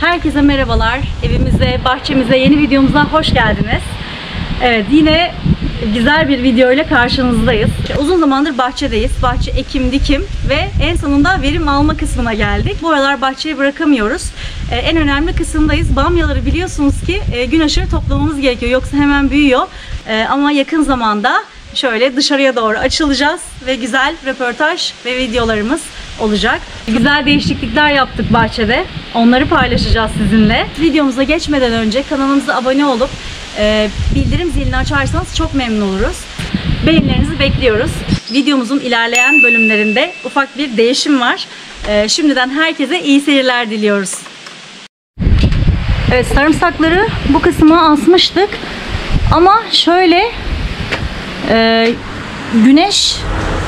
Herkese merhabalar. Evimize, bahçemize, yeni videomuza hoş geldiniz. Evet, yine güzel bir video ile karşınızdayız. Uzun zamandır bahçedeyiz. Bahçe ekim, dikim ve en sonunda verim alma kısmına geldik. Bu aralar bahçeyi bırakamıyoruz. Ee, en önemli kısımdayız. Bamyaları biliyorsunuz ki e, gün aşırı toplamamız gerekiyor. Yoksa hemen büyüyor. Ee, ama yakın zamanda şöyle dışarıya doğru açılacağız ve güzel röportaj ve videolarımız olacak. Güzel değişiklikler yaptık bahçede. Onları paylaşacağız sizinle. Videomuza geçmeden önce kanalımıza abone olup e, bildirim zilini açarsanız çok memnun oluruz. Beğenilerinizi bekliyoruz. Videomuzun ilerleyen bölümlerinde ufak bir değişim var. E, şimdiden herkese iyi seyirler diliyoruz. Evet sarımsakları bu kısma asmıştık. Ama şöyle e, güneş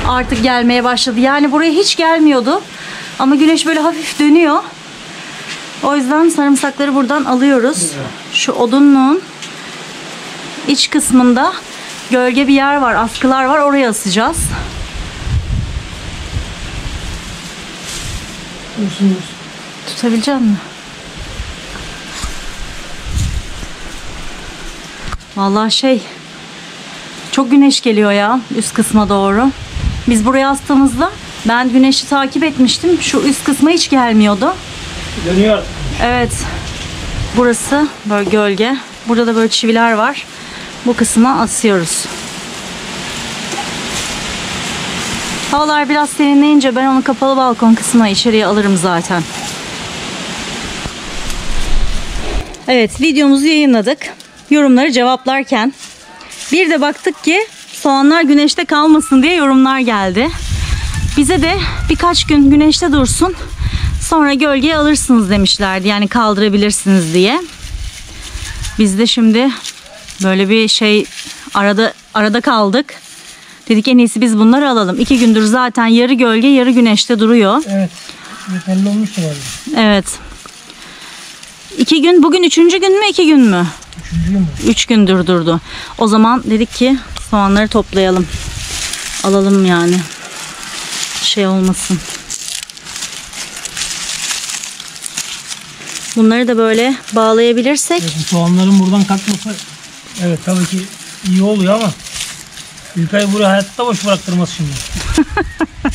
artık gelmeye başladı. Yani buraya hiç gelmiyordu. Ama güneş böyle hafif dönüyor. O yüzden sarımsakları buradan alıyoruz. Şu odunluğun iç kısmında gölge bir yer var, askılar var. Oraya asacağız. Tutabilecek misin? Vallahi şey çok güneş geliyor ya üst kısma doğru. Biz buraya astığımızda ben güneşi takip etmiştim. Şu üst kısma hiç gelmiyordu. Dönüyor. Evet. Burası böyle gölge. Burada da böyle çiviler var. Bu kısma asıyoruz. Havalar biraz serinleyince ben onu kapalı balkon kısmına içeriye alırım zaten. Evet videomuzu yayınladık. Yorumları cevaplarken bir de baktık ki soğanlar güneşte kalmasın diye yorumlar geldi. Bize de birkaç gün güneşte dursun sonra gölgeye alırsınız demişlerdi. Yani kaldırabilirsiniz diye. Biz de şimdi böyle bir şey arada arada kaldık. Dedik en iyisi biz bunları alalım. İki gündür zaten yarı gölge yarı güneşte duruyor. Evet. Yeterli olmuştu galiba. Evet. İki gün bugün üçüncü gün mü iki gün mü? Üçüncü gün mü? Üç gündür durdu. O zaman dedik ki soğanları toplayalım. Alalım yani. Şey olmasın. Bunları da böyle bağlayabilirsek Evet, soğanların buradan kalkması evet tabii ki iyi oluyor ama İlkay buraya hayatta boş bıraktırmaz şimdi.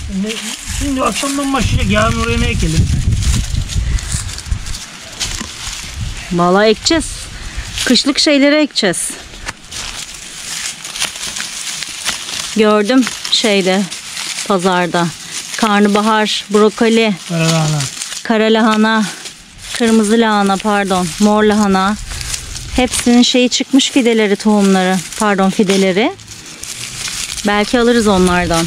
şimdi, şimdi akşamdan başlayacak yarın oraya ne ekelim? Vallahi ekeceğiz. Kışlık şeyleri ekeceğiz. Gördüm şeyde pazarda. Karnabahar, brokoli, Karalahana. kara lahana, kırmızı lahana pardon, mor lahana. Hepsinin şeyi çıkmış fideleri, tohumları. Pardon fideleri. Belki alırız onlardan.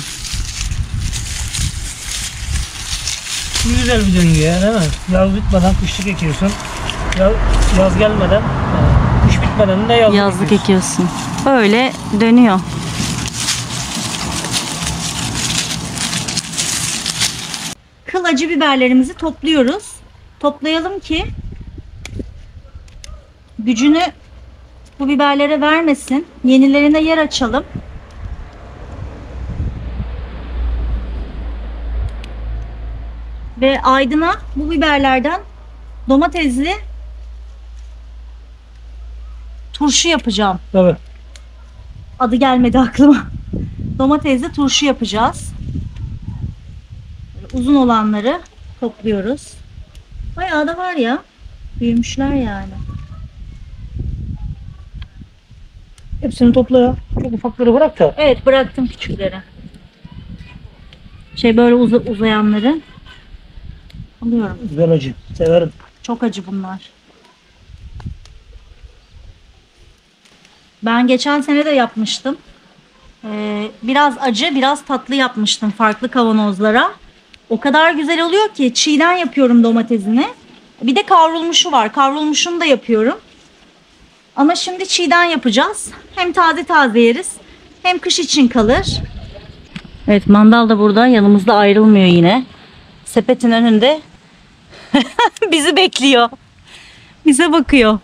Ne güzel bir döngü ya değil mi? Yaz bitmeden kışlık ekiyorsun. Yaz, yaz gelmeden, e, kış bitmeden de yazlık, Yazlık ekiyorsun. ekiyorsun. Böyle dönüyor. Kıl acı biberlerimizi topluyoruz. Toplayalım ki gücünü bu biberlere vermesin. Yenilerine yer açalım. Ve Aydın'a bu biberlerden domatesli turşu yapacağım. Tabii. Adı gelmedi aklıma. Domatesli turşu yapacağız. Uzun olanları topluyoruz. Bayağı da var ya. Büyümüşler yani. Hepsini topla ya. Çok ufakları bırak da. Evet bıraktım küçükleri. Şey böyle uza- uzayanları alıyorum. Güzel acı. Severim. Çok acı bunlar. Ben geçen sene de yapmıştım. Ee, biraz acı, biraz tatlı yapmıştım farklı kavanozlara. O kadar güzel oluyor ki çiğden yapıyorum domatesini. Bir de kavrulmuşu var. Kavrulmuşunu da yapıyorum. Ama şimdi çiğden yapacağız. Hem taze taze yeriz hem kış için kalır. Evet mandal da burada yanımızda ayrılmıyor yine. Sepetin önünde bizi bekliyor. Bize bakıyor.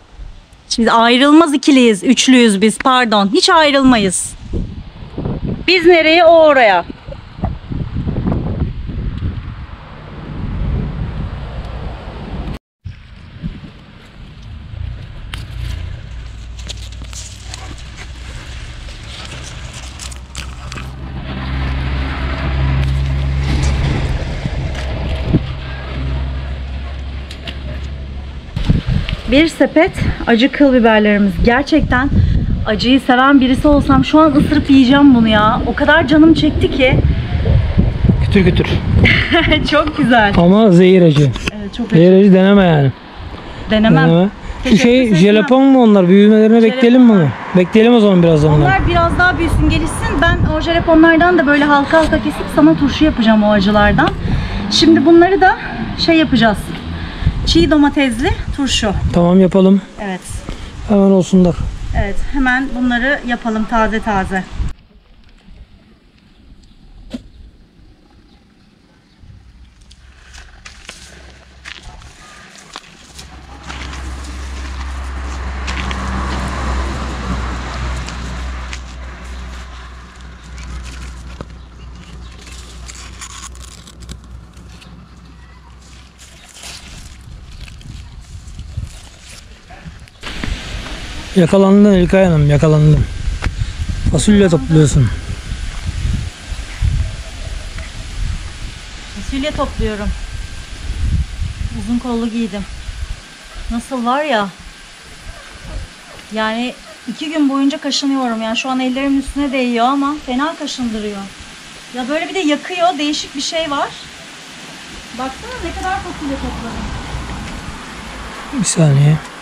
Şimdi ayrılmaz ikiliyiz, üçlüyüz biz pardon. Hiç ayrılmayız. Biz nereye o oraya. Bir sepet acı kıl biberlerimiz. Gerçekten acıyı seven birisi olsam şu an ısırıp yiyeceğim bunu ya. O kadar canım çekti ki. Kütür kütür. çok güzel. Ama zehir acı. Evet, çok acı. Zehir acı deneme yani. Denemem. Deneme. Şu şey jelepon mu onlar? Büyümelerine Jelepon. bekleyelim mi? Bekleyelim o zaman birazdan onları. Onlar biraz daha büyüsün gelişsin. Ben o jeleponlardan da böyle halka halka kesip sana turşu yapacağım o acılardan. Şimdi bunları da şey yapacağız. Çiğ domatesli turşu. Tamam yapalım. Evet. Hemen olsunlar. Evet. Hemen bunları yapalım taze taze. Yakalandın İlkay Hanım yakalandın. Fasulye topluyorsun. Fasulye topluyorum. Uzun kollu giydim. Nasıl var ya? Yani iki gün boyunca kaşınıyorum. Yani şu an ellerimin üstüne değiyor ama fena kaşındırıyor. Ya böyle bir de yakıyor. Değişik bir şey var. Baksana ne kadar fasulye topladım. Bir saniye.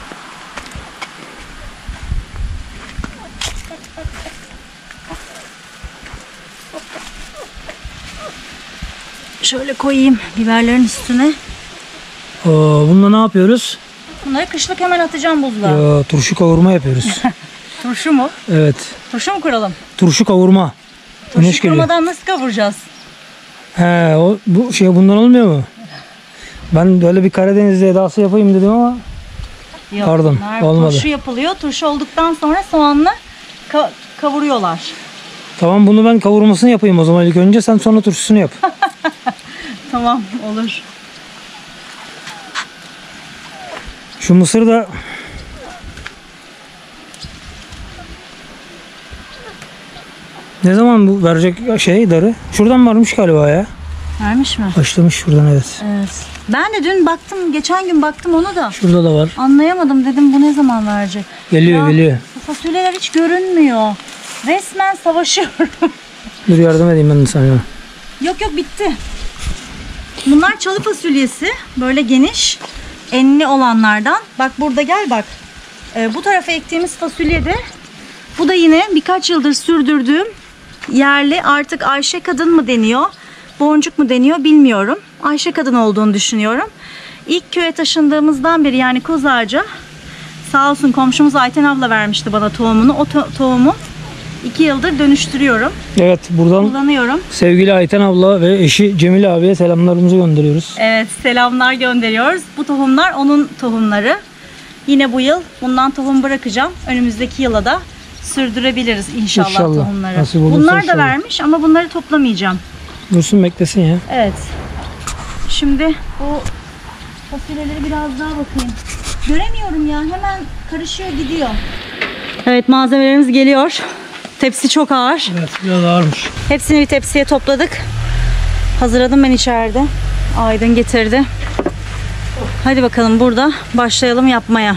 Şöyle koyayım biberlerin üstüne. Oo, bununla ne yapıyoruz? Bunları kışlık hemen atacağım buzluğa. Ya, turşu kavurma yapıyoruz. Turşu mu? evet. Turşu mu kuralım? Turşu kavurma. Güneş Turşu kurmadan nasıl kavuracağız? He, o, bu şey bundan olmuyor mu? Ben böyle bir Karadeniz edası yapayım dedim ama Yok, Pardon, olmadı. Turşu yapılıyor. Turşu olduktan sonra soğanla ka- kavuruyorlar. tamam bunu ben kavurmasını yapayım o zaman ilk önce sen sonra turşusunu yap. Tamam olur. Şu mısır da Ne zaman bu verecek şey darı? Şuradan varmış galiba ya. Vermiş mi? Başlamış şuradan evet. Evet. Ben de dün baktım, geçen gün baktım ona da. Şurada da var. Anlayamadım dedim bu ne zaman verecek? Geliyor Ya, geliyor. Bu fasulyeler hiç görünmüyor. Resmen savaşıyorum. Dur yardım edeyim ben de sana. yok yok bitti. Bunlar çalı fasulyesi. Böyle geniş, enli olanlardan. Bak burada gel bak. Ee, bu tarafa ektiğimiz fasulye de bu da yine birkaç yıldır sürdürdüğüm yerli artık Ayşe kadın mı deniyor, boncuk mu deniyor bilmiyorum. Ayşe kadın olduğunu düşünüyorum. İlk köye taşındığımızdan beri yani Kozağaca sağ olsun komşumuz Ayten abla vermişti bana tohumunu. O to- tohumu iki yıldır dönüştürüyorum, Evet buradan kullanıyorum. sevgili Ayten abla ve eşi Cemil abiye selamlarımızı gönderiyoruz. Evet selamlar gönderiyoruz. Bu tohumlar onun tohumları. Yine bu yıl bundan tohum bırakacağım. Önümüzdeki yıla da sürdürebiliriz inşallah, İnşallah. tohumları. Nasip olursa Bunlar da inşallah. vermiş ama bunları toplamayacağım. Dursun beklesin ya. Evet. Şimdi bu fasulyeleri biraz daha bakayım. Göremiyorum ya hemen karışıyor gidiyor. Evet malzemelerimiz geliyor. Tepsi çok ağır. Evet biraz ağırmış. Hepsini bir tepsiye topladık. Hazırladım ben içeride. Aydın getirdi. Hadi bakalım burada başlayalım yapmaya.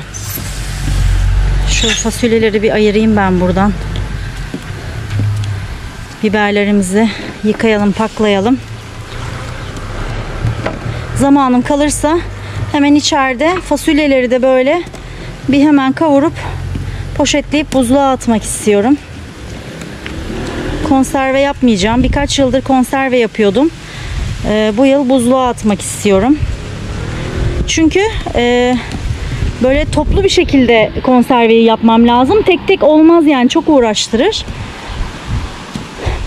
Şu fasulyeleri bir ayırayım ben buradan. Biberlerimizi yıkayalım, paklayalım. Zamanım kalırsa hemen içeride fasulyeleri de böyle bir hemen kavurup poşetleyip buzluğa atmak istiyorum konserve yapmayacağım. Birkaç yıldır konserve yapıyordum. Ee, bu yıl buzluğa atmak istiyorum. Çünkü e, böyle toplu bir şekilde konserveyi yapmam lazım. Tek tek olmaz yani çok uğraştırır.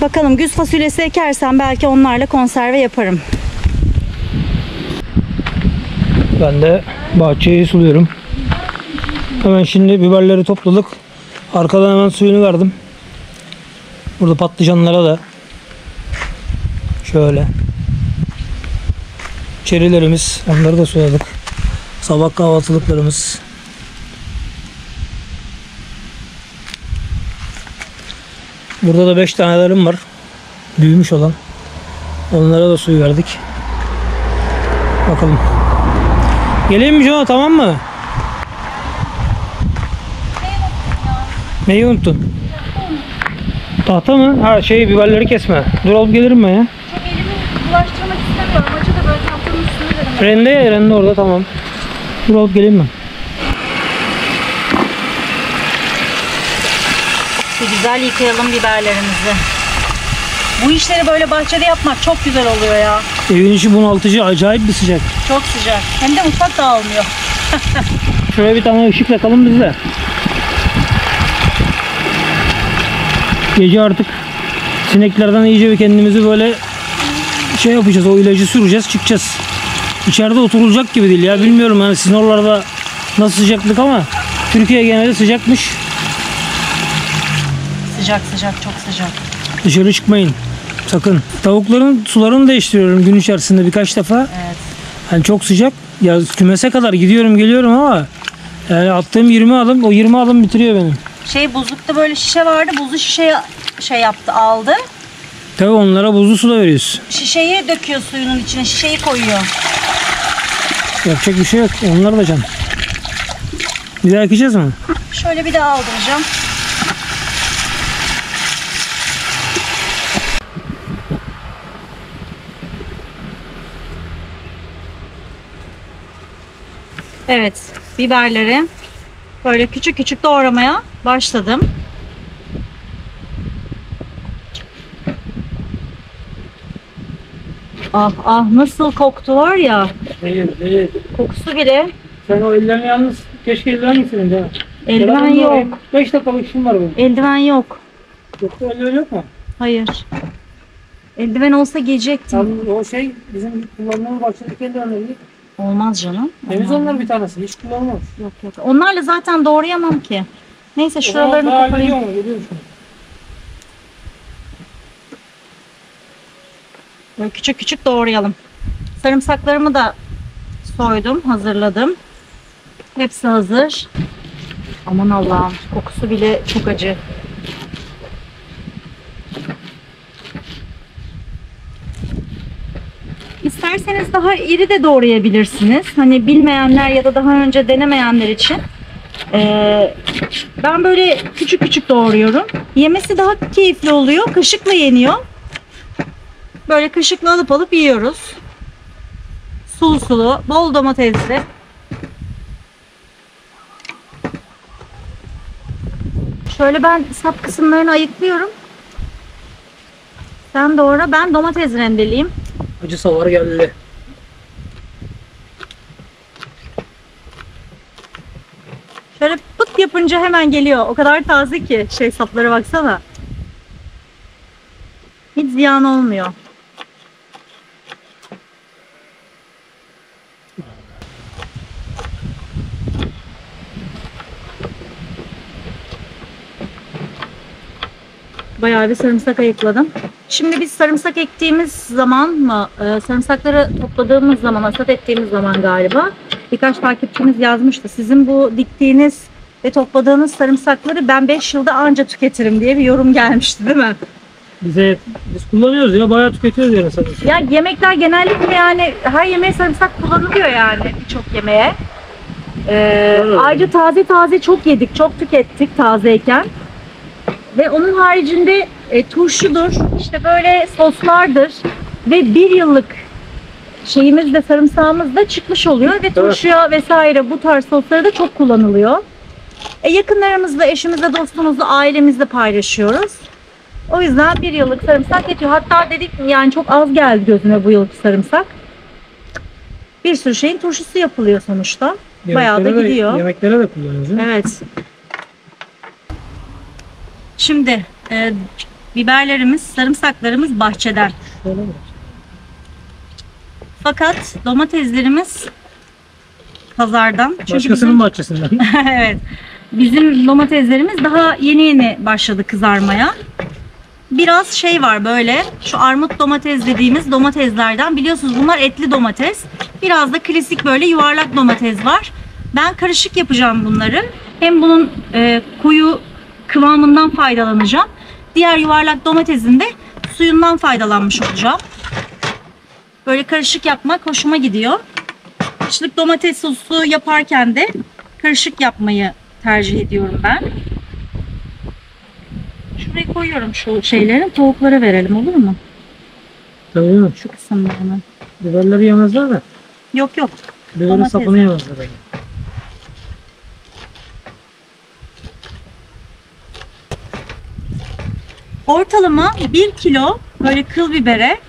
Bakalım güz fasulyesi ekersem belki onlarla konserve yaparım. Ben de bahçeyi suluyorum. Hemen şimdi biberleri topladık. Arkadan hemen suyunu verdim. Burada patlıcanlara da şöyle çerilerimiz onları da suladık. Sabah kahvaltılıklarımız Burada da 5 tanelerim var. Büyümüş olan. Onlara da suyu verdik. Bakalım. Geleyim mi Cuna tamam mı? Neyi unuttun? Tahta mı? Ha şey biberleri kesme. Dur alıp gelirim ben ya. Çok elimi bulaştırmak istemiyorum. Acı da böyle tahtanın üstüne dedim. Rende ya rende orada tamam. Dur alıp geleyim ben. Bir güzel yıkayalım biberlerimizi. Bu işleri böyle bahçede yapmak çok güzel oluyor ya. Evin içi bunaltıcı acayip bir sıcak. Çok sıcak. Hem de mutfak dağılmıyor. Şuraya bir tane ışık yakalım biz de. Gece artık sineklerden iyice bir kendimizi böyle şey yapacağız. O ilacı süreceğiz çıkacağız. İçeride oturulacak gibi değil ya. Bilmiyorum hani sizin oralarda nasıl sıcaklık ama Türkiye genelde sıcakmış. Sıcak sıcak çok sıcak. Dışarı çıkmayın. Sakın. Tavukların sularını değiştiriyorum gün içerisinde birkaç defa. Evet. Yani çok sıcak. Ya kümese kadar gidiyorum geliyorum ama yani attığım 20 adım o 20 adım bitiriyor benim. Şey buzlukta böyle şişe vardı. Buzlu şişeyi şey yaptı aldı. Tabii onlara buzlu su da veriyoruz. Şişeyi döküyor suyunun içine. Şişeyi koyuyor. Yapacak bir şey yok. Onlar da can. Bir daha ekeceğiz mi? Şöyle bir daha aldıracağım. Evet, biberleri böyle küçük küçük doğramaya başladım. Ah ah nasıl koktu var ya. Hayır, hayır. Kokusu bile. Sen o ellerini yalnız keşke eldiven değil mi? Eldiven yok. 5 dakikalık işim var benim. Eldiven yok. Yoksa eldiven yok mu? Hayır. Eldiven olsa giyecektim. Abi, o şey bizim kullandığımız bahçedeki eldivenler değil. Olmaz canım. Temiz onlar bir tanesi. Hiç kullanılmaz. Yok yok. Onlarla zaten doğrayamam ki. Neyse şuralarını koparayım. mu? Geliyor. Böyle küçük küçük doğrayalım. Sarımsaklarımı da soydum, hazırladım. Hepsi hazır. Aman Allah'ım kokusu bile çok acı. İsterseniz daha iri de doğrayabilirsiniz. Hani bilmeyenler ya da daha önce denemeyenler için. Ee, ben böyle küçük küçük doğruyorum. Yemesi daha keyifli oluyor. Kaşıkla yeniyor. Böyle kaşıkla alıp alıp yiyoruz. Sulu sulu, bol domatesli. Şöyle ben sap kısımlarını ayıklıyorum. Sen doğra, ben domates rendeleyeyim. Acı savar geldi. Şöyle pıt yapınca hemen geliyor. O kadar taze ki şey sapları baksana. Hiç ziyan olmuyor. Bayağı bir sarımsak ayıkladım. Şimdi biz sarımsak ektiğimiz zaman mı, e, sarımsakları topladığımız zaman, hasat ettiğimiz zaman galiba birkaç takipçimiz yazmıştı. Sizin bu diktiğiniz ve topladığınız sarımsakları ben 5 yılda anca tüketirim diye bir yorum gelmişti değil mi? Bize biz kullanıyoruz ya bayağı tüketiyoruz yani sarımsak. Ya yemekler genellikle yani her yemeğe sarımsak kullanılıyor yani birçok yemeğe. Ee, Evet. ayrıca taze taze çok yedik, çok tükettik tazeyken. Ve onun haricinde e, turşudur, işte böyle soslardır ve bir yıllık şeyimiz de sarımsağımız da çıkmış oluyor ve turşuya vesaire bu tarz sosları da çok kullanılıyor. E, yakınlarımızla, eşimizle, dostumuzla, ailemizle paylaşıyoruz. O yüzden bir yıllık sarımsak yetiyor. Hatta dedik yani çok az geldi gözüme bu yıllık sarımsak. Bir sürü şeyin turşusu yapılıyor sonuçta. Bayağı da Yemeklere de- gidiyor. Yemeklere de kullanıyoruz. değil mi? Evet. Şimdi e, biberlerimiz, sarımsaklarımız bahçeden. Fakat domateslerimiz pazardan. Çünkü Başkasının bizim- bahçesinden. evet. Bizim domateslerimiz daha yeni yeni başladı kızarmaya. Biraz şey var böyle. Şu armut domates dediğimiz domateslerden biliyorsunuz bunlar etli domates. Biraz da klasik böyle yuvarlak domates var. Ben karışık yapacağım bunları. Hem bunun e, koyu kıvamından faydalanacağım. Diğer yuvarlak domatesin de suyundan faydalanmış olacağım. Böyle karışık yapmak hoşuma gidiyor. Kışlık domates sosu yaparken de karışık yapmayı tercih ediyorum ben. Şuraya koyuyorum şu şeyleri. Tavuklara verelim olur mu? Tabii? Şu kısımlarını. Biberleri yemezler de. Yok yok. Biberin sapını yemezler. Ortalama 1 kilo böyle kıl bibere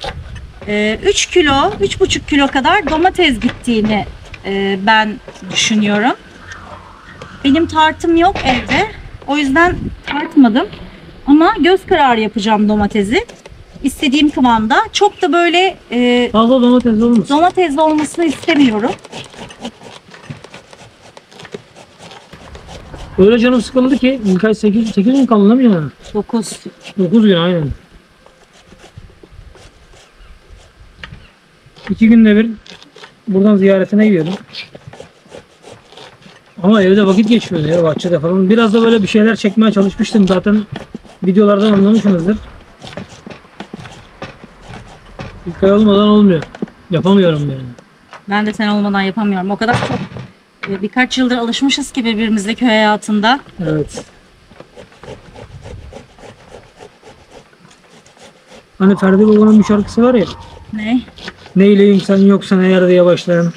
3 kilo, 3,5 kilo kadar domates gittiğini e, ben düşünüyorum. Benim tartım yok evde. O yüzden tartmadım. Ama göz kararı yapacağım domatesi. İstediğim kıvamda. Çok da böyle e, Fazla domates olmasın. domatesli olmasını istemiyorum. Öyle canım sıkıldı ki birkaç 8, 8 gün kaldı değil mi yani? 9. 9 gün aynen. İki günde bir buradan ziyaretine gidiyordum. Ama evde vakit geçmiyordu ya bahçede falan. Biraz da böyle bir şeyler çekmeye çalışmıştım zaten videolardan anlamışsınızdır. İlkay olmadan olmuyor. Yapamıyorum yani. Ben de sen olmadan yapamıyorum. O kadar çok birkaç yıldır alışmışız ki birbirimizle köy hayatında. Evet. Hani Ferdi Baba'nın bir şarkısı var ya. Ne? Neyleyim sen yoksan eğer diye başlayan.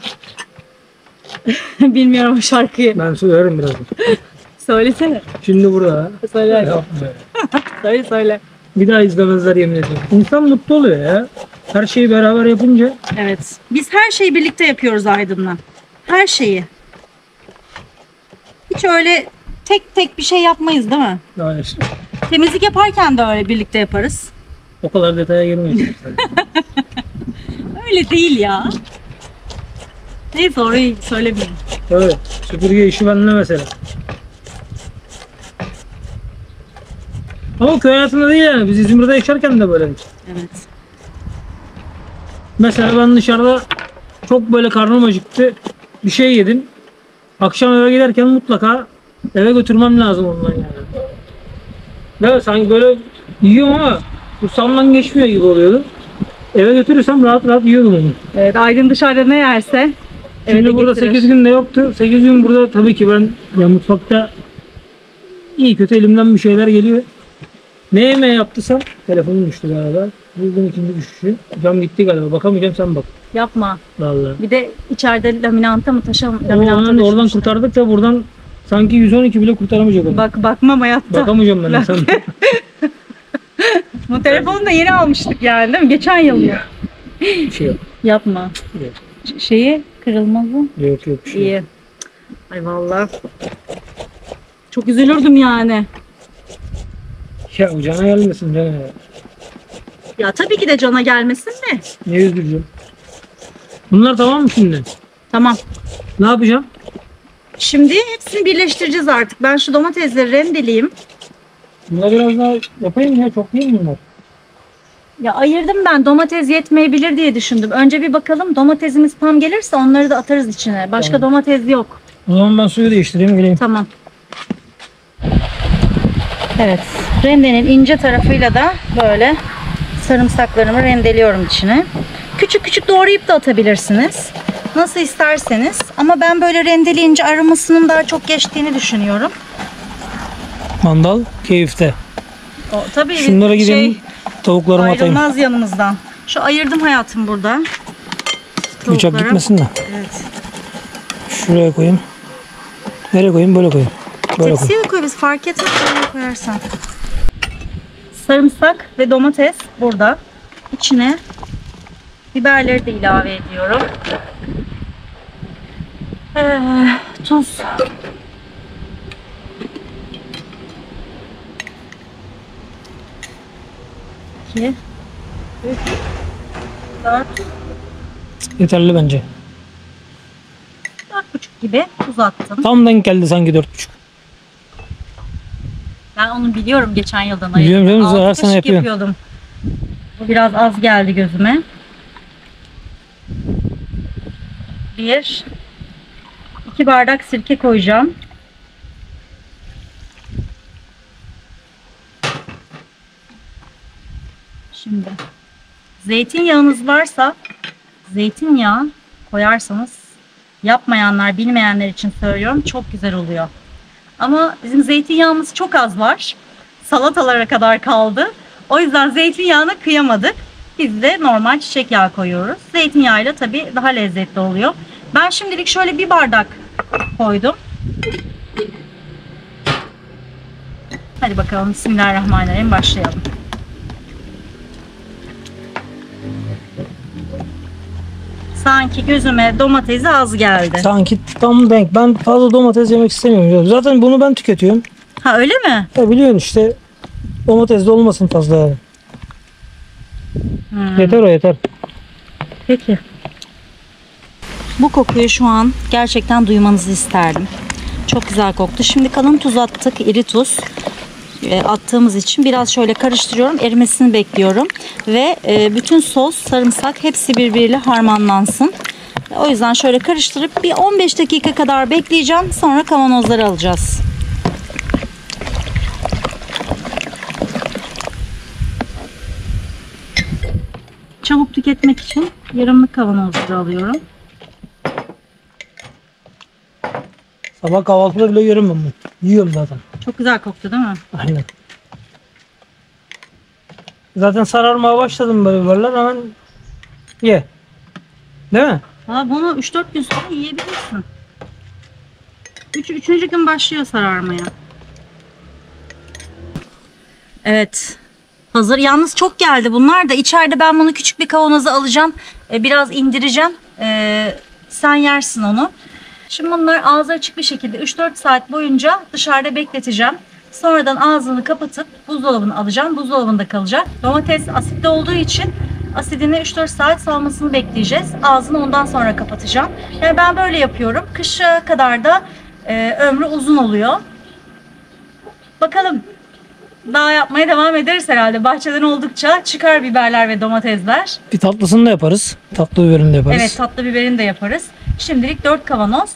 Bilmiyorum o şarkıyı. Ben söylerim birazdan. Söylesene. Şimdi burada. Söyle. Yapma. Söyle söyle. Bir daha izlemezler yemin ediyorum. İnsan mutlu oluyor ya. Her şeyi beraber yapınca. Evet. Biz her şeyi birlikte yapıyoruz Aydın'la. Her şeyi. Hiç öyle tek tek bir şey yapmayız değil mi? Yani Temizlik yaparken de öyle birlikte yaparız. o kadar detaya girmeyiz. Öyle değil ya. Neyse orayı söylemeyeyim. evet. Süpürge işi bende mesela. Ama köy hayatında değil yani. Biz İzmir'de yaşarken de böyleydik. Evet. Mesela ben dışarıda çok böyle karnım acıktı. Bir şey yedim. Akşam eve giderken mutlaka eve götürmem lazım ondan yani. Mi? Sanki böyle yiyorum ama kursamdan geçmiyor gibi oluyordu. Eve götürürsem rahat rahat yiyordum onu. Evet Aydın dışarıda ne yerse Şimdi burada 8 gün de yoktu. 8 gün burada tabii ki ben ya mutfakta iyi kötü elimden bir şeyler geliyor. Ne yemeği yaptıysam telefonum düştü galiba. Buldum ikinci düşüşü. Cam gitti galiba. Bakamayacağım sen bak. Yapma. Vallahi. Bir de içeride laminanta mı taşa Ama laminanta oradan, oradan düşmüştü. kurtardık da buradan sanki 112 bile kurtaramayacak onu. Bak bakmam hayatta. Bakamayacağım ben de sen. Bu telefonu da yeni almıştık yani değil mi? Geçen yıl mı? bir şey yok. Yapma. Yok. Ş- Şeyi kırılmaz mı? Yok yok bir şey yok. İyi. Ay vallahi. Çok üzülürdüm yani. Ya o cana gelmesin cana ya. Ya tabii ki de cana gelmesin de. Niye üzüleceğim? Bunlar tamam mı şimdi? Tamam. Ne yapacağım? Şimdi hepsini birleştireceğiz artık. Ben şu domatesleri rendeleyeyim. Bunları biraz daha yapayım ya. Çok değil mi bunlar? Ya ayırdım ben domates yetmeyebilir diye düşündüm. Önce bir bakalım domatesimiz tam gelirse onları da atarız içine. Başka Tamam. domates yok. O zaman ben suyu değiştireyim geleyim. Tamam. Evet. Rendenin ince tarafıyla da böyle sarımsaklarımı rendeliyorum içine. Küçük küçük doğrayıp da atabilirsiniz. Nasıl isterseniz. Ama ben böyle rendeleyince aromasının daha çok geçtiğini düşünüyorum. Mandal keyifte. O, tabii Şunlara gideyim şey tavuklarımı atayım. ayrılmaz yanımızdan. Şu ayırdım hayatım burada. Bıçak gitmesin de. Evet. Şuraya koyayım. Nereye koyayım? Böyle koyayım. Böyle. Tepsiye de koy biz fark etmez nereye koyarsan. Sarımsak ve domates burada. İçine biberleri de ilave ediyorum. Ee, tuz. İki, üç, dört, Yeterli bence. dört buçuk gibi tuz attım. Tam denk geldi sanki dört buçuk. Ben onu biliyorum geçen yıldan Biliyorum ayırdım. canım, her sene kaşık yapıyorum. yapıyordum. Bu biraz az geldi gözüme. Bir, iki bardak sirke koyacağım. Şimdi zeytinyağınız varsa zeytinyağı koyarsanız yapmayanlar, bilmeyenler için söylüyorum çok güzel oluyor. Ama bizim zeytinyağımız çok az var. salatalara kadar kaldı. O yüzden zeytinyağına kıyamadık. Biz de normal çiçek yağı koyuyoruz. Zeytinyağıyla tabii daha lezzetli oluyor. Ben şimdilik şöyle bir bardak koydum. Hadi bakalım Bismillahirrahmanirrahim başlayalım. Sanki gözüme domatesi az geldi. Sanki tam denk. Ben fazla domates yemek istemiyorum. Zaten bunu ben tüketiyorum. Ha öyle mi? Ya biliyorsun işte domates de olmasın fazla yani. Hmm. Yeter o yeter. Peki. Bu kokuyu şu an gerçekten duymanızı isterdim. Çok güzel koktu. Şimdi kalın tuz attık, iri tuz attığımız için biraz şöyle karıştırıyorum. Erimesini bekliyorum. Ve e, bütün sos, sarımsak hepsi birbiriyle harmanlansın. O yüzden şöyle karıştırıp bir 15 dakika kadar bekleyeceğim. Sonra kavanozları alacağız. Çabuk tüketmek için yarımlık kavanozları alıyorum. Sabah kahvaltıda bile yerim ben bunu. Yiyorum zaten. Çok güzel koktu değil mi? Aynen. Zaten sararmaya başladım böyle biberler hemen ye. Değil mi? Valla bunu 3-4 gün sonra yiyebilirsin. Üç, üçüncü gün başlıyor sararmaya. Evet. Hazır. Yalnız çok geldi bunlar da. içeride ben bunu küçük bir kavanoza alacağım. Ee, biraz indireceğim. Ee, sen yersin onu. Şimdi bunlar ağzı açık bir şekilde 3-4 saat boyunca dışarıda bekleteceğim. Sonradan ağzını kapatıp buzdolabına alacağım. Buzdolabında kalacak. Domates asitli olduğu için asidini 3-4 saat soğumasını bekleyeceğiz. Ağzını ondan sonra kapatacağım. Yani ben böyle yapıyorum. Kışa kadar da e, ömrü uzun oluyor. Bakalım. Daha yapmaya devam ederiz herhalde. Bahçeden oldukça çıkar biberler ve domatesler. Bir tatlısını da yaparız. Tatlı biberini de yaparız. Evet tatlı biberini de yaparız. Şimdilik 4 kavanoz.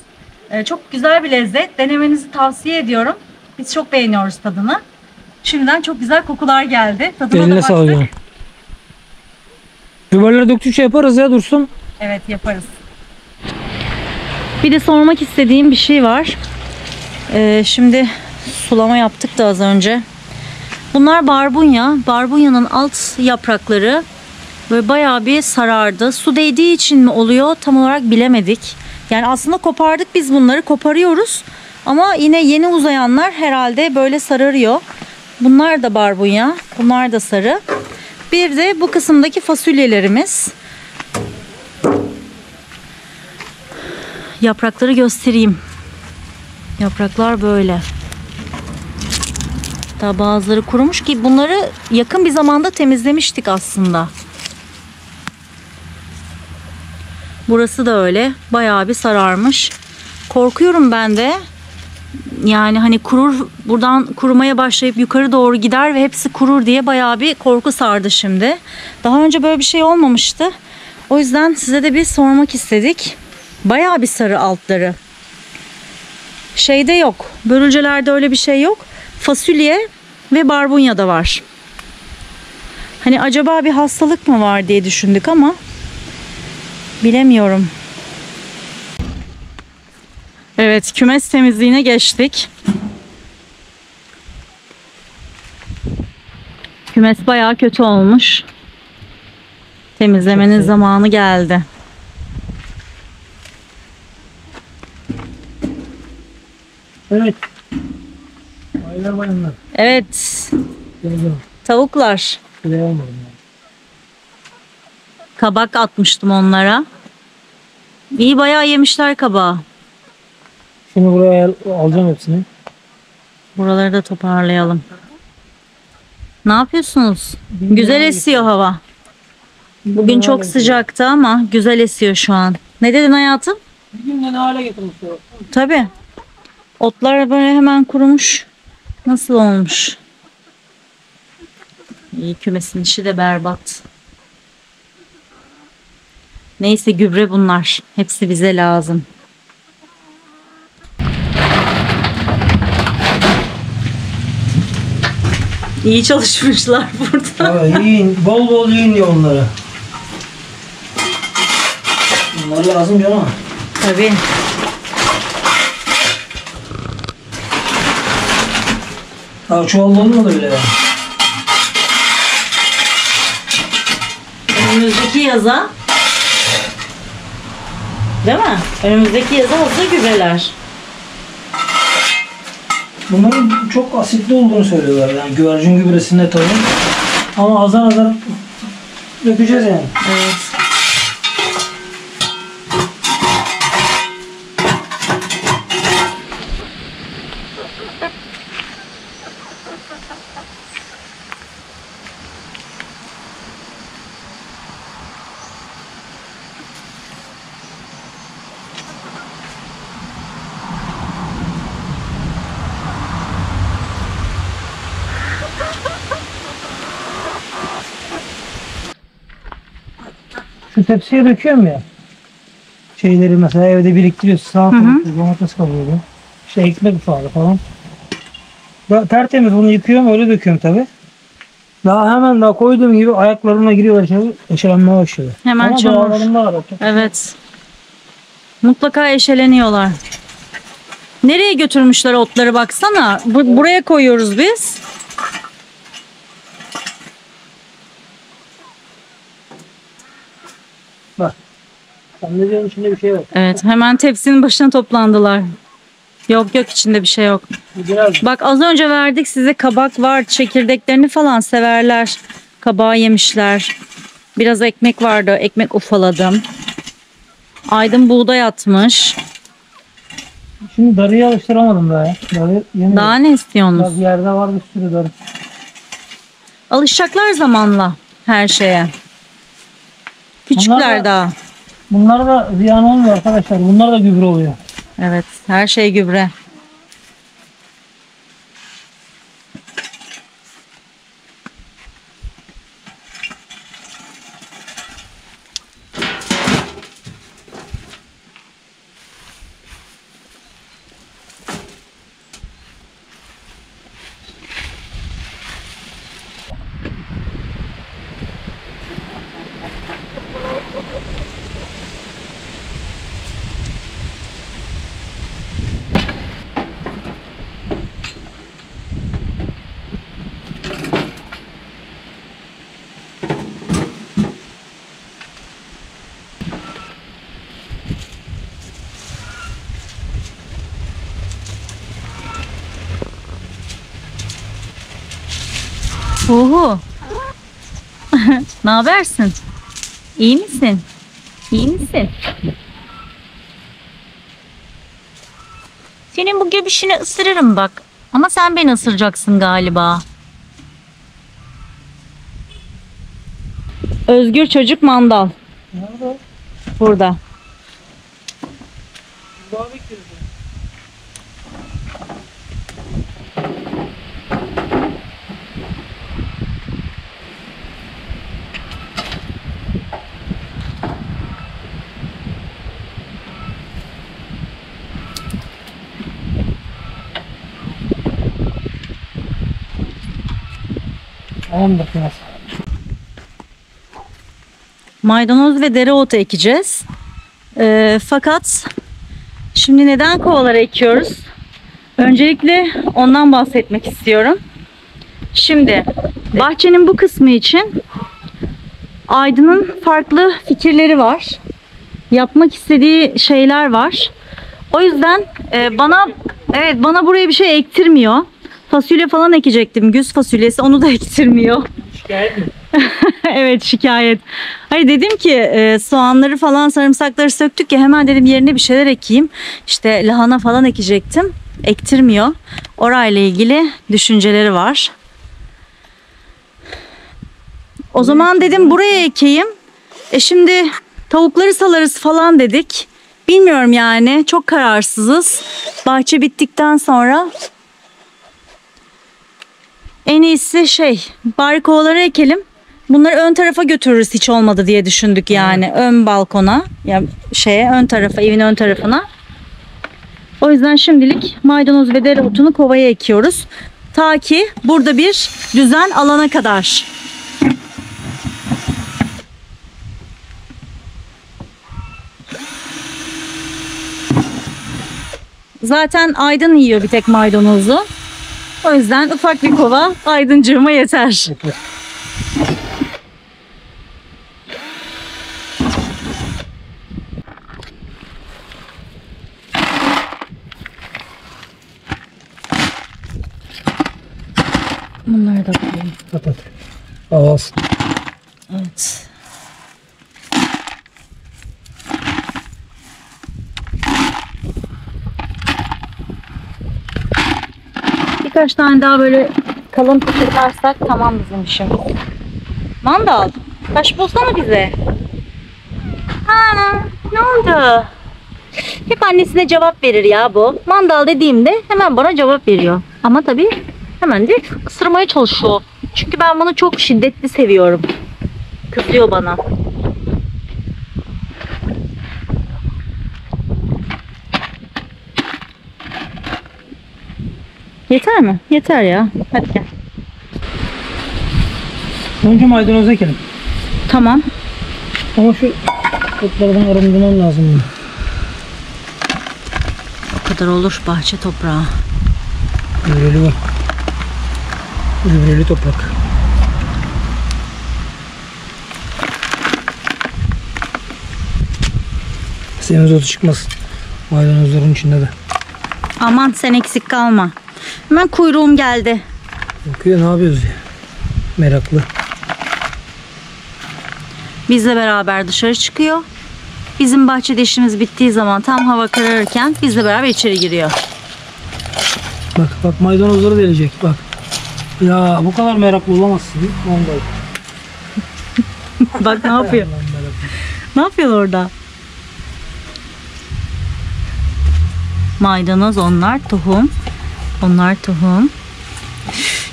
Ee, çok güzel bir lezzet. Denemenizi tavsiye ediyorum. Biz çok beğeniyoruz tadını. Şimdiden çok güzel kokular geldi. Tadına da Eline baktık. sağlık canım. Biberleri döktükçe yaparız ya Dursun. Evet yaparız. Bir de sormak istediğim bir şey var. Ee, şimdi sulama yaptık da az önce. Bunlar barbunya. Barbunyanın alt yaprakları böyle bayağı bir sarardı. Su değdiği için mi oluyor tam olarak bilemedik. Yani aslında kopardık biz bunları koparıyoruz. Ama yine yeni uzayanlar herhalde böyle sararıyor. Bunlar da barbunya. Bunlar da sarı. Bir de bu kısımdaki fasulyelerimiz. Yaprakları göstereyim. Yapraklar böyle. Daha bazıları kurumuş ki bunları yakın bir zamanda temizlemiştik aslında. Burası da öyle. Bayağı bir sararmış. Korkuyorum ben de. Yani hani kurur buradan kurumaya başlayıp yukarı doğru gider ve hepsi kurur diye bayağı bir korku sardı şimdi. Daha önce böyle bir şey olmamıştı. O yüzden size de bir sormak istedik. Bayağı bir sarı altları. Şeyde yok. Börülcelerde öyle bir şey yok. Fasulye ve barbunya da var. Hani acaba bir hastalık mı var diye düşündük ama bilemiyorum. Evet, kümes temizliğine geçtik. Kümes bayağı kötü olmuş. Temizlemenin zamanı geldi. Evet. Baylar bayanlar. Evet, Geldim. tavuklar. Bile olmadım ya. Kabak atmıştım onlara. İyi bayağı yemişler kabağı. Şimdi buraya alacağım hepsini. Buraları da toparlayalım. Ne yapıyorsunuz? Güzel esiyor hava. Bugün çok sıcaktı ama güzel esiyor şu an. Ne dedin hayatım? Bir gün ne hale getirmiş o. Tabii. Otlar böyle hemen kurumuş. Nasıl olmuş? İyi kümesin işi de berbat. Neyse gübre bunlar. Hepsi bize lazım. İyi çalışmışlar burada. Evet, yiyin. Bol bol yiyin diyor onları. Bunlar lazım canım. Daha çuvalda olmadı bile yani. Önümüzdeki yaza Değil mi? Önümüzdeki yaza hazır gübreler. Bunların çok asitli olduğunu söylüyorlar yani güvercin gübresinde tabii. Ama azar azar dökeceğiz yani. Evet. Tepsiye döküyorum ya. Şeyleri mesela evde biriktiriyorsun. Sağ tarafı domates kabuğu. İşte ekmek ufağı falan. Da, tertemiz bunu yıkıyorum öyle döküyorum tabi. Daha hemen daha koyduğum gibi ayaklarına giriyorlar şimdi eşelenmeye başlıyor. Hemen Ama çamur. var. Evet. Mutlaka eşeleniyorlar. Nereye götürmüşler otları baksana. Bu, buraya koyuyoruz biz. Bak. Diyorsun içinde bir şey yok. Evet hemen tepsinin başına toplandılar. Yok yok içinde bir şey yok. Biraz Bak az önce verdik size kabak var. Çekirdeklerini falan severler. Kabağı yemişler. Biraz ekmek vardı. Ekmek ufaladım. Aydın buğday atmış. Şimdi darıyı alıştıramadım daha ya. Darı Daha ne istiyorsunuz? Biraz yerde var bir sürü darı. Alışacaklar zamanla her şeye. Küçükler Onlar da- daha. Bunlar da ziyan olmuyor arkadaşlar. Bunlar da gübre oluyor. Evet her şey gübre. Uhu. ne habersin? İyi misin? İyi misin? Senin bu göbüşünü ısırırım bak. Ama sen beni ısıracaksın galiba. Özgür çocuk mandal. Nerede? Burada. 10 dakika. Maydanoz ve dereotu ekeceğiz. Ee, fakat şimdi neden kovalara ekiyoruz? Öncelikle ondan bahsetmek istiyorum. Şimdi bahçenin bu kısmı için Aydın'ın farklı fikirleri var. Yapmak istediği şeyler var. O yüzden e, bana evet bana buraya bir şey ektirmiyor. Fasulye falan ekecektim. Güz fasulyesi onu da ektirmiyor. Şikayet mi? evet şikayet. Hayır dedim ki e, soğanları falan sarımsakları söktük ya hemen dedim yerine bir şeyler ekeyim. İşte lahana falan ekecektim. Ektirmiyor. Orayla ilgili düşünceleri var. O zaman dedim buraya ekeyim. E şimdi tavukları salarız falan dedik. Bilmiyorum yani çok kararsızız. Bahçe bittikten sonra en iyisi şey bari kovaları ekelim. Bunları ön tarafa götürürüz hiç olmadı diye düşündük yani. Ön balkona ya şeye ön tarafa evin ön tarafına. O yüzden şimdilik maydanoz ve dereotunu kovaya ekiyoruz. Ta ki burada bir düzen alana kadar. Zaten Aydın yiyor bir tek maydanozu. O yüzden ufak bir kova aydıncığıma yeter. Bunları da koyayım. Kapat. Hava alsın. Evet. Birkaç tane daha böyle kalın tutarsak tamam bizim işimiz. Mandal, taş bulsana bize. Ha, ne oldu? Hep annesine cevap verir ya bu. Mandal dediğimde hemen bana cevap veriyor. Ama tabii hemen de ısırmaya çalışıyor. Çünkü ben bunu çok şiddetli seviyorum. Kızıyor bana. Yeter mi? Yeter ya. Hadi gel. Önce maydanoz ekelim. Tamam. Ama şu otlardan arındırmam lazım. O kadar olur bahçe toprağı. Gübreli var. Gübreli toprak. Semizotu çıkmasın. Maydanozların içinde de. Aman sen eksik kalma. Hemen kuyruğum geldi. Bakıyor ne yapıyoruz ya. Meraklı. Bizle beraber dışarı çıkıyor. Bizim bahçede işimiz bittiği zaman tam hava kararırken bizle beraber içeri giriyor. Bak bak maydanozları delecek bak. Ya bu kadar meraklı olamazsın. Vallahi. Bak ne yapıyor. Ne yapıyor orada? Maydanoz onlar tohum. Onlar tohum.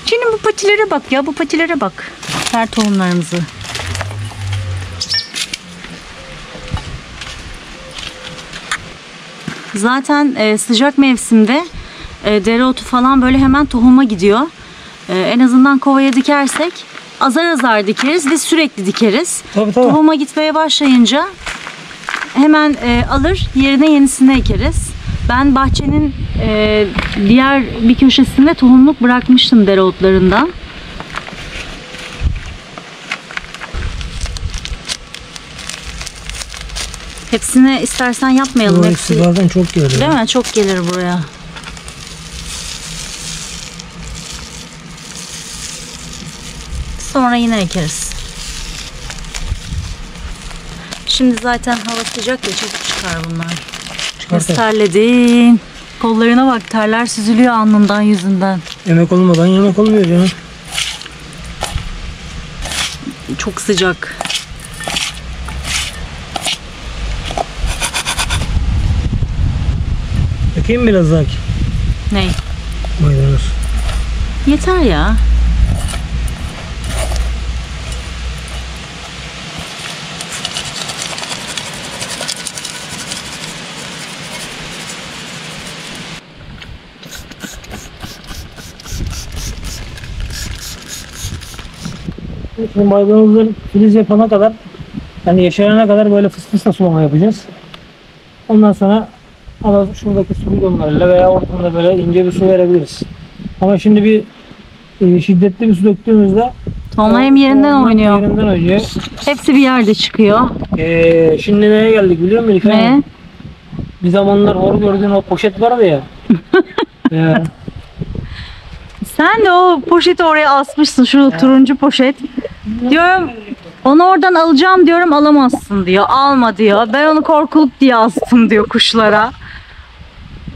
Şimdi bu patilere bak ya bu patilere bak. Her tohumlarımızı. Zaten e, sıcak mevsimde e, dereotu falan böyle hemen tohuma gidiyor. E, en azından kovaya dikersek azar azar dikeriz ve sürekli dikeriz. Tabii tabii. Tohuma gitmeye başlayınca hemen e, alır yerine yenisini ekeriz. Ben bahçenin e, diğer bir köşesinde tohumluk bırakmıştım dereotlarından. Hepsini istersen yapmayalım. Bu Hepsi, zaten çok geliyor. değil mi? Çok gelir buraya. Sonra yine ekeriz. Şimdi zaten hava sıcak ya çabuk çıkar bunlar. Çıkartalım. terledin? Kollarına bak terler süzülüyor alnından yüzünden. Yemek olmadan yemek olmuyor canım. Çok sıcak. Mi biraz daha ki? Ney? Maydanoz. Yeter ya. Şimdi maydanozları filiz yapana kadar yani yaşayana kadar böyle fıs sulama yapacağız. Ondan sonra ama şuradaki su bidonlarıyla veya ortamda böyle ince bir su verebiliriz. Ama şimdi bir e, şiddetli bir su döktüğümüzde Tohumlar hem yerinden oynuyor. Yerinden oynuyor. Hepsi bir yerde çıkıyor. E, şimdi neye geldik biliyor musun? İlkay? Ne? Bir zamanlar hor gördüğün o poşet vardı ya. ya Sen de o poşeti oraya asmışsın. Şu turuncu poşet. Diyorum onu oradan alacağım diyorum alamazsın diyor. Alma diyor. Ben onu korkuluk diye astım diyor kuşlara.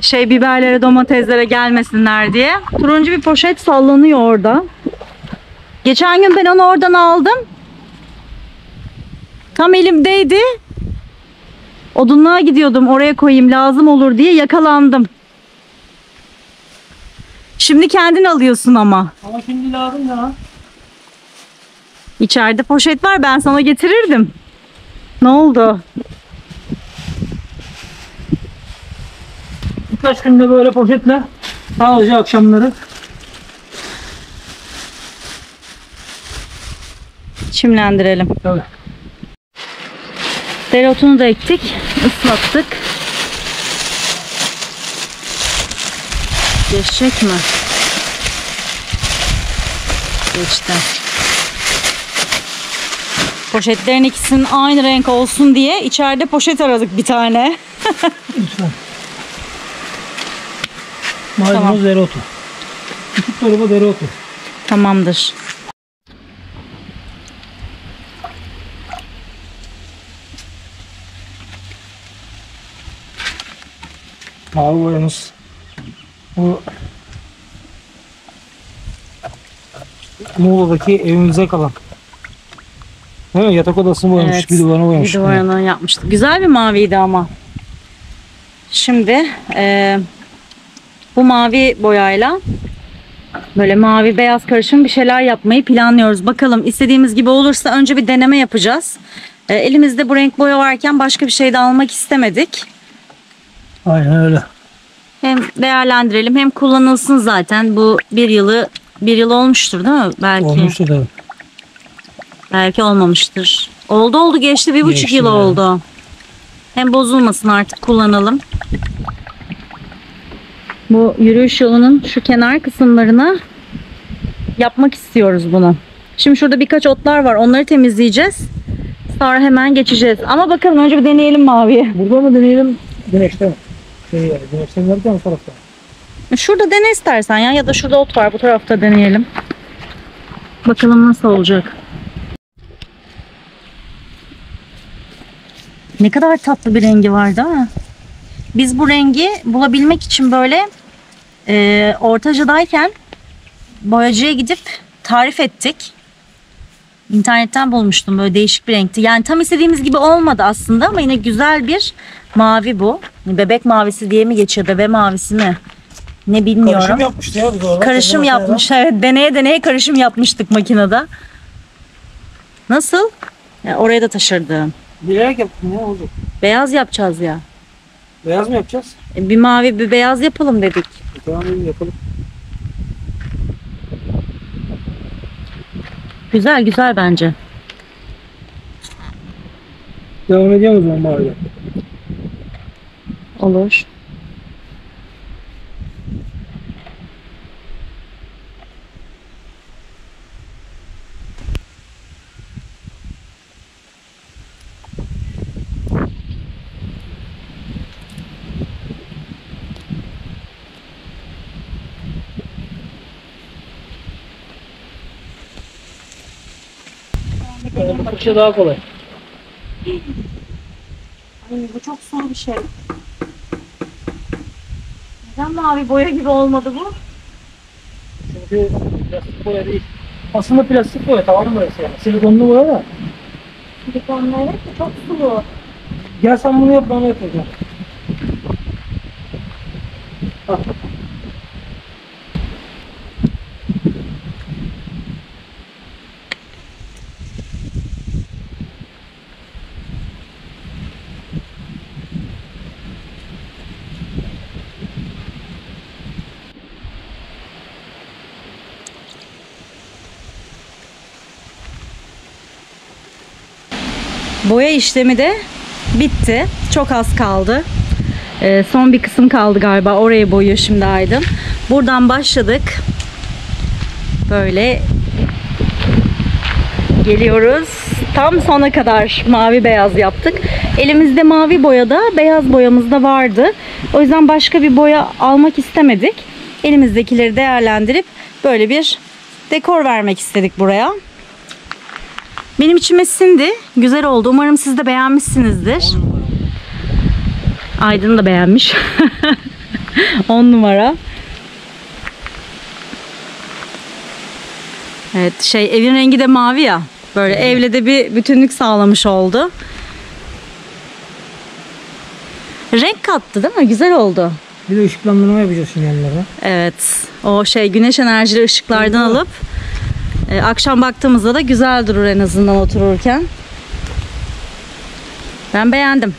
Şey biberlere domateslere gelmesinler diye. Turuncu bir poşet sallanıyor orada. Geçen gün ben onu oradan aldım. Tam elimdeydi. Odunluğa gidiyordum oraya koyayım lazım olur diye yakalandım. Şimdi kendin alıyorsun ama. ama şimdi lazım ya. İçeride poşet var ben sana getirirdim. Ne oldu? Birkaç günde böyle poşetle sadece akşamları Çimlendirelim. Tabii. Dereotunu da ektik. ıslattık. Geçecek mi? Geçti. Poşetlerin ikisinin aynı renk olsun diye içeride poşet aradık bir tane. Lütfen. Maydanoz Tamam. dereotu. İki torba dereotu. Tamamdır. Mavi boyamız. Bu Muğla'daki evimize kalan. Değil mi? Yatak odasını boyamış. Bir duvarını boyamış. Bir duvarını yapmıştık. Güzel bir maviydi ama. Şimdi e, bu mavi boyayla böyle mavi beyaz karışım bir şeyler yapmayı planlıyoruz. Bakalım istediğimiz gibi olursa önce bir deneme yapacağız. E, elimizde bu renk boya varken başka bir şey de almak istemedik. Aynen öyle. Hem değerlendirelim hem kullanılsın zaten. Bu bir yılı bir yıl olmuştur değil mi? Belki. Olmuştu da. Belki olmamıştır. Oldu oldu geçti bir buçuk Geçti yıl yani. oldu. Hem bozulmasın artık kullanalım. Bu yürüyüş yolunun şu kenar kısımlarına yapmak istiyoruz bunu. Şimdi şurada birkaç otlar var. Onları temizleyeceğiz. Sonra hemen geçeceğiz. Ama bakalım önce bir deneyelim maviyi. Burada mı deneyelim? Güneşte mi? Şey yani, güneşte mi derken o tarafta. Şurada dene istersen ya ya da şurada ot var bu tarafta deneyelim. Bakalım nasıl olacak. Ne kadar tatlı bir rengi var değil mi? Biz bu rengi bulabilmek için böyle e, ortacadayken boyacıya gidip tarif ettik. İnternetten bulmuştum böyle değişik bir renkti. Yani tam istediğimiz gibi olmadı aslında ama yine güzel bir mavi bu. Bebek mavisi diye mi geçiyor bebe mavisi mi? Ne bilmiyorum. Karışım yapmıştı ya orada. Karışım Kendi yapmış. Evet, deneye deneye karışım yapmıştık makinede. Nasıl? Ya, oraya da taşırdım. Bilerek yaptım ya oldu. Beyaz yapacağız ya. Beyaz mı yapacağız? E, Bir mavi bir beyaz yapalım dedik. E, tamam yapalım. Güzel güzel bence. Devam ediyor mu o zaman maviye? Olur. Fırça daha kolay. Ay, bu çok zor bir şey. Mavi boya gibi olmadı bu? Çünkü plastik boya değil. Aslında plastik boya tamam mı yani? Silikonlu boya da. Silikonlu evet de çok sulu. Gel sen bunu yap onu yapacağım. Boya işlemi de bitti. Çok az kaldı. Ee, son bir kısım kaldı galiba. Orayı boyuyor şimdi Aydın. Buradan başladık. Böyle geliyoruz. Tam sona kadar mavi beyaz yaptık. Elimizde mavi boyada beyaz boyamız da vardı. O yüzden başka bir boya almak istemedik. Elimizdekileri değerlendirip böyle bir dekor vermek istedik buraya. Benim içime sindi. Güzel oldu. Umarım siz de beğenmişsinizdir. Aydın da beğenmiş. 10 numara. Evet şey evin rengi de mavi ya. Böyle evle de bir bütünlük sağlamış oldu. Renk kattı değil mi? Güzel oldu. Bir de ışıklandırma yapacağız şimdi yanlarına. Evet. O şey güneş enerjili ışıklardan alıp e, akşam baktığımızda da güzel durur en azından otururken. Ben beğendim.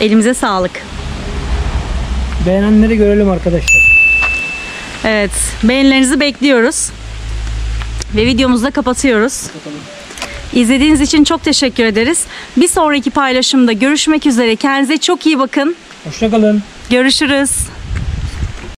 Elimize sağlık. Beğenenleri görelim arkadaşlar. Evet, beğenilerinizi bekliyoruz. Ve videomuzu da kapatıyoruz. İzlediğiniz için çok teşekkür ederiz. Bir sonraki paylaşımda görüşmek üzere. Kendinize çok iyi bakın. Hoşçakalın. Görüşürüz.